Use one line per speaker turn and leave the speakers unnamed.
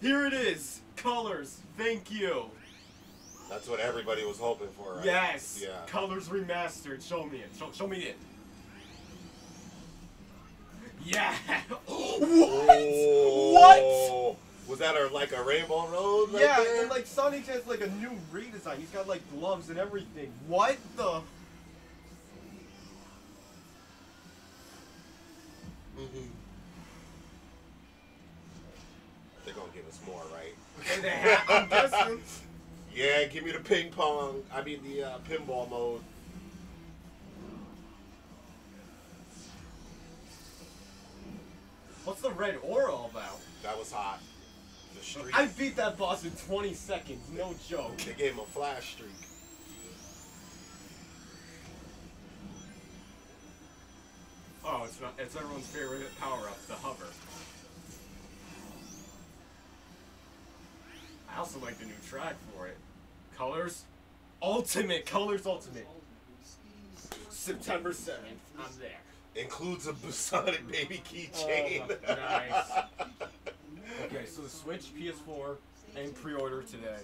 Here it is. Colors. Thank you.
That's what everybody was hoping for, right?
Yes.
Yeah.
Colors remastered. Show me it. Show, show me it. Yeah. what? What?
Oh, Was that a, like a Rainbow Road? Right
yeah,
there?
and like Sonic has like a new redesign. He's got like gloves and everything. What the?
Give us more, right?
And they ha- I'm guessing.
Yeah, give me the ping pong. I mean the uh, pinball mode.
What's the red aura all about?
That was hot. The streak.
I beat that boss in 20 seconds. No joke.
They gave him a flash streak.
Oh, it's not. It's everyone's favorite power up, the hover. I also like the new track for it. Colors, Ultimate. Colors Ultimate. September 7th. I'm there.
Includes a Sonic baby keychain.
Oh, nice. Okay, so the Switch, PS4, and pre-order today.